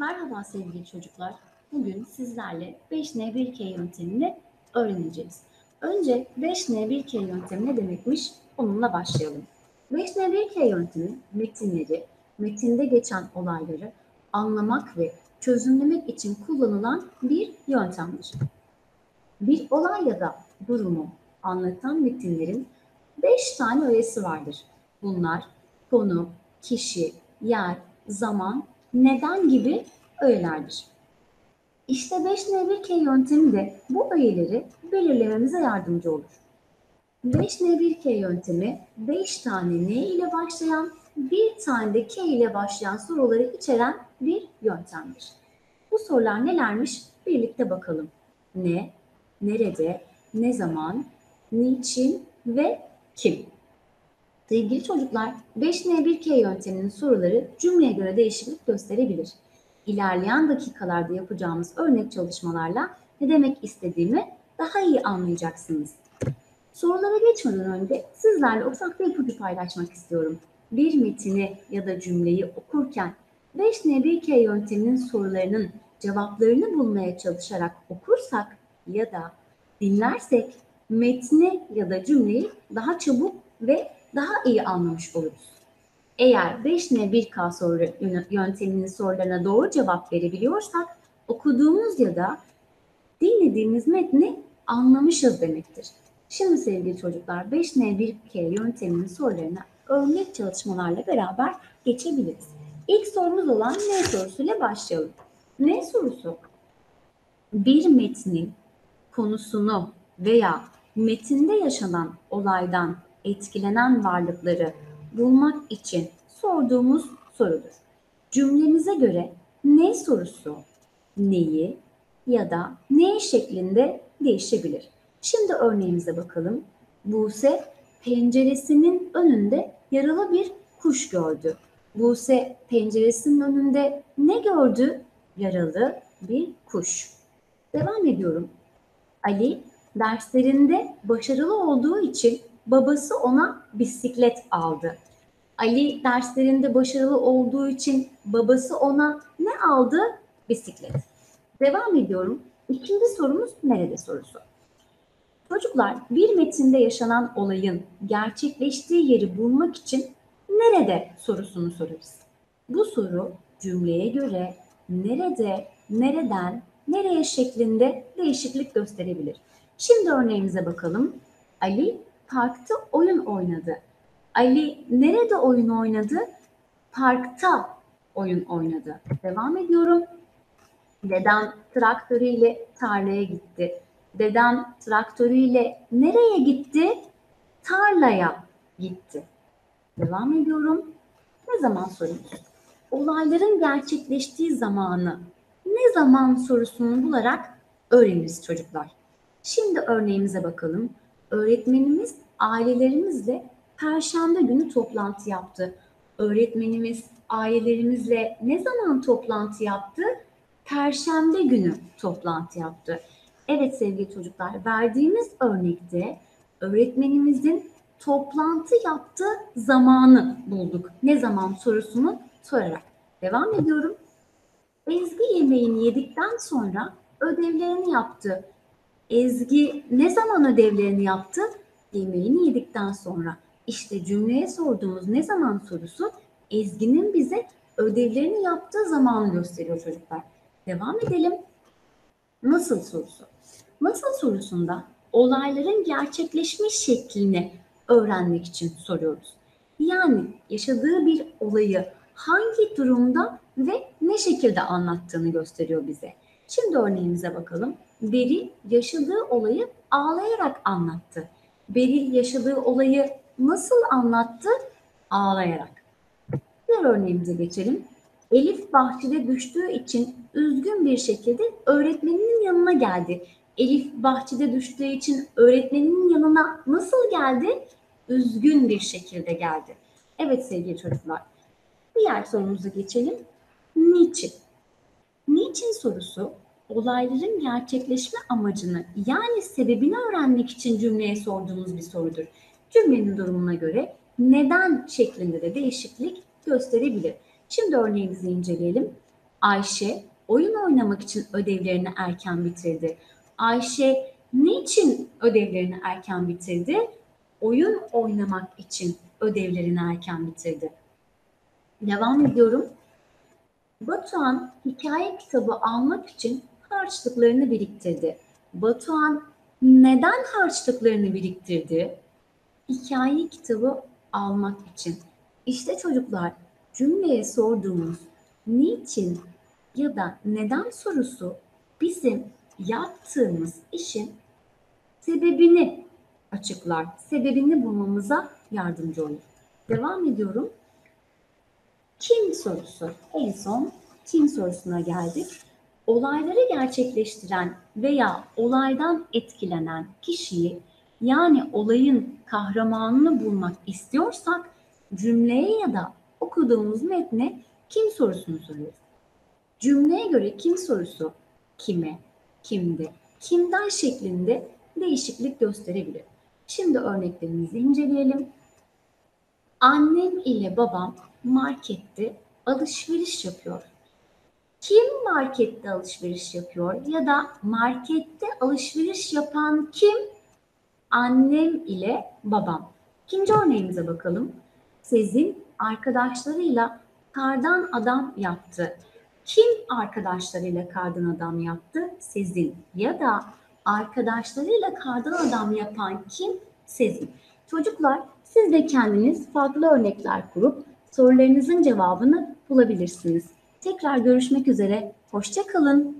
Merhaba sevgili çocuklar. Bugün sizlerle 5N1K yöntemini öğreneceğiz. Önce 5N1K yöntemi ne demekmiş? Onunla başlayalım. 5N1K yöntemi metinleri, metinde geçen olayları anlamak ve çözümlemek için kullanılan bir yöntemdir. Bir olay ya da durumu anlatan metinlerin 5 tane öğesi vardır. Bunlar konu, kişi, yer, zaman, neden gibi öğelerdir. İşte 5N1K yöntemi de bu öğeleri belirlememize yardımcı olur. 5N1K yöntemi 5 tane N ile başlayan, bir tane de K ile başlayan soruları içeren bir yöntemdir. Bu sorular nelermiş? Birlikte bakalım. Ne, nerede, ne zaman, niçin ve kim? Sevgili çocuklar, 5N1K yönteminin soruları cümleye göre değişiklik gösterebilir. İlerleyen dakikalarda yapacağımız örnek çalışmalarla ne demek istediğimi daha iyi anlayacaksınız. Sorulara geçmeden önce sizlerle ufak bir ipucu paylaşmak istiyorum. Bir metini ya da cümleyi okurken 5N1K yönteminin sorularının cevaplarını bulmaya çalışarak okursak ya da dinlersek metni ya da cümleyi daha çabuk ve daha iyi anlamış oluruz. Eğer 5N1K soru yönteminin sorularına doğru cevap verebiliyorsak okuduğumuz ya da dinlediğimiz metni anlamışız demektir. Şimdi sevgili çocuklar 5N1K yönteminin sorularına örnek çalışmalarla beraber geçebiliriz. İlk sorumuz olan ne sorusuyla başlayalım. Ne sorusu? Bir metnin konusunu veya metinde yaşanan olaydan etkilenen varlıkları bulmak için sorduğumuz sorudur. Cümlemize göre ne sorusu neyi ya da ne şeklinde değişebilir. Şimdi örneğimize bakalım. Buse penceresinin önünde yaralı bir kuş gördü. Buse penceresinin önünde ne gördü? Yaralı bir kuş. Devam ediyorum. Ali derslerinde başarılı olduğu için babası ona bisiklet aldı. Ali derslerinde başarılı olduğu için babası ona ne aldı? Bisiklet. Devam ediyorum. İkinci sorumuz nerede sorusu. Çocuklar bir metinde yaşanan olayın gerçekleştiği yeri bulmak için nerede sorusunu sorarız. Bu soru cümleye göre nerede, nereden, nereye şeklinde değişiklik gösterebilir. Şimdi örneğimize bakalım. Ali parkta oyun oynadı. Ali nerede oyun oynadı? Parkta oyun oynadı. Devam ediyorum. Dedem traktörüyle tarlaya gitti. Dedem traktörüyle nereye gitti? Tarlaya gitti. Devam ediyorum. Ne zaman sorumuz? Olayların gerçekleştiği zamanı ne zaman sorusunu bularak öğreniriz çocuklar. Şimdi örneğimize bakalım. Öğretmenimiz ailelerimizle Perşembe günü toplantı yaptı. Öğretmenimiz ailelerimizle ne zaman toplantı yaptı? Perşembe günü toplantı yaptı. Evet sevgili çocuklar, verdiğimiz örnekte öğretmenimizin toplantı yaptığı zamanı bulduk. Ne zaman sorusunu sorarak. Devam ediyorum. Ezgi yemeğini yedikten sonra ödevlerini yaptı. Ezgi ne zaman ödevlerini yaptı? Yemeğini yedikten sonra. İşte cümleye sorduğumuz ne zaman sorusu Ezgi'nin bize ödevlerini yaptığı zamanı gösteriyor çocuklar. Devam edelim. Nasıl sorusu? Nasıl sorusunda olayların gerçekleşmiş şeklini öğrenmek için soruyoruz. Yani yaşadığı bir olayı hangi durumda ve ne şekilde anlattığını gösteriyor bize. Şimdi örneğimize bakalım. Beri yaşadığı olayı ağlayarak anlattı. Beril yaşadığı olayı nasıl anlattı? Ağlayarak. Diğer örneğimize geçelim. Elif bahçede düştüğü için üzgün bir şekilde öğretmeninin yanına geldi. Elif bahçede düştüğü için öğretmeninin yanına nasıl geldi? Üzgün bir şekilde geldi. Evet sevgili çocuklar. Diğer sorumuza geçelim. Niçin? Niçin sorusu olayların gerçekleşme amacını yani sebebini öğrenmek için cümleye sorduğumuz bir sorudur. Cümlenin durumuna göre neden şeklinde de değişiklik gösterebilir. Şimdi örneğimizi inceleyelim. Ayşe oyun oynamak için ödevlerini erken bitirdi. Ayşe niçin ödevlerini erken bitirdi? Oyun oynamak için ödevlerini erken bitirdi. Devam ediyorum. Batuhan hikaye kitabı almak için harçlıklarını biriktirdi. Batuhan neden harçlıklarını biriktirdi? Hikaye kitabı almak için. İşte çocuklar cümleye sorduğumuz niçin ya da neden sorusu bizim yaptığımız işin sebebini açıklar. Sebebini bulmamıza yardımcı olur. Devam ediyorum. Kim sorusu. En son kim sorusuna geldik. Olayları gerçekleştiren veya olaydan etkilenen kişiyi yani olayın kahramanını bulmak istiyorsak cümleye ya da okuduğumuz metne kim sorusunu soruyoruz. Cümleye göre kim sorusu kime, kimde, kimden şeklinde değişiklik gösterebilir. Şimdi örneklerimizi inceleyelim. Annem ile babam markette alışveriş yapıyor. Kim markette alışveriş yapıyor ya da markette alışveriş yapan kim? Annem ile babam. İkinci örneğimize bakalım. Sezin arkadaşlarıyla kardan adam yaptı. Kim arkadaşlarıyla kardan adam yaptı? Sezin. Ya da arkadaşlarıyla kardan adam yapan kim? Sezin. Çocuklar siz de kendiniz farklı örnekler kurup sorularınızın cevabını bulabilirsiniz. Tekrar görüşmek üzere. Hoşçakalın.